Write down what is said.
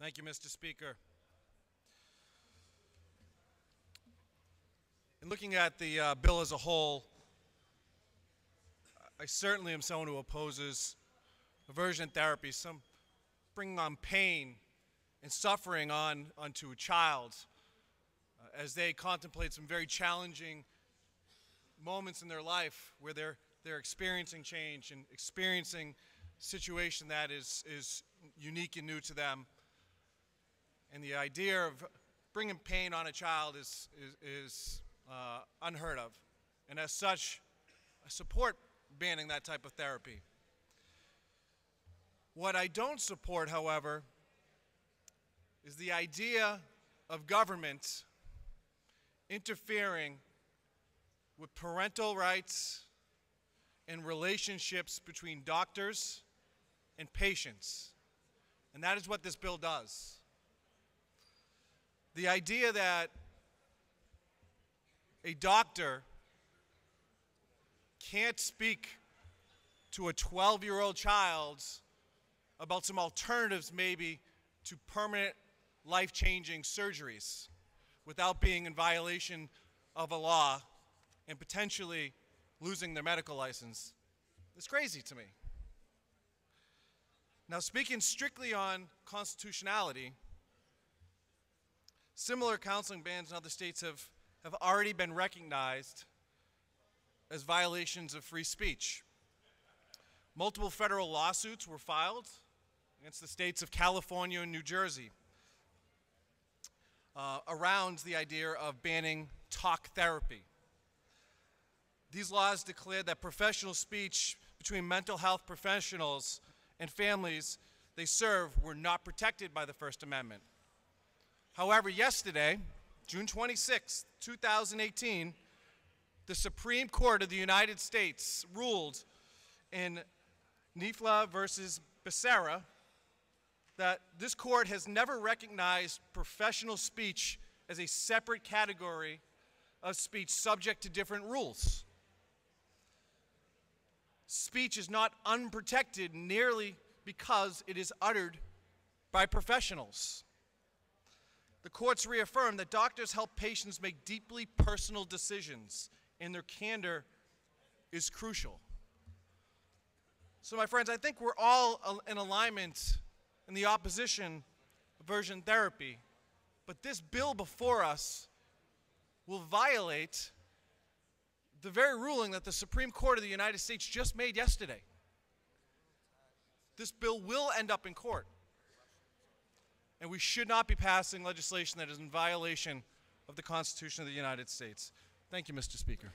Thank you, Mr. Speaker. In looking at the uh, bill as a whole, I certainly am someone who opposes aversion therapy, some bringing on pain and suffering on onto a child uh, as they contemplate some very challenging moments in their life where they're they're experiencing change and experiencing situation that is is unique and new to them. And the idea of bringing pain on a child is, is, is uh, unheard of. And as such, I support banning that type of therapy. What I don't support, however, is the idea of government interfering with parental rights and relationships between doctors and patients. And that is what this bill does. The idea that a doctor can't speak to a 12 year old child about some alternatives, maybe, to permanent life changing surgeries without being in violation of a law and potentially losing their medical license is crazy to me. Now, speaking strictly on constitutionality, similar counseling bans in other states have, have already been recognized as violations of free speech. Multiple federal lawsuits were filed against the states of California and New Jersey uh, around the idea of banning talk therapy. These laws declared that professional speech between mental health professionals and families they serve were not protected by the First Amendment. However, yesterday, June 26, 2018, the Supreme Court of the United States ruled in Nifla versus Becerra that this court has never recognized professional speech as a separate category of speech subject to different rules speech is not unprotected nearly because it is uttered by professionals. The courts reaffirm that doctors help patients make deeply personal decisions, and their candor is crucial. So, my friends, I think we're all in alignment in the opposition of aversion therapy, but this bill before us will violate the very ruling that the Supreme Court of the United States just made yesterday. This bill will end up in court. And we should not be passing legislation that is in violation of the Constitution of the United States. Thank you, Mr. Speaker.